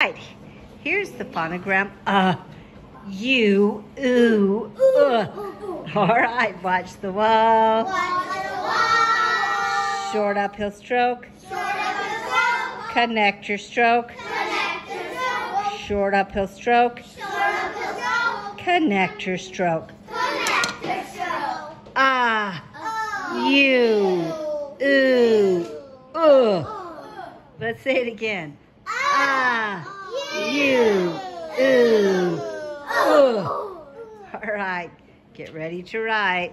right, here's the phonogram. Uh, you, ooh, uh. All right, watch the wall. Short uphill stroke. Connect your stroke. Short uphill stroke. Connect your stroke. Ah, you, ooh, uh. Let's say it again. Ah, you, ooh, uh. All right, get ready to write.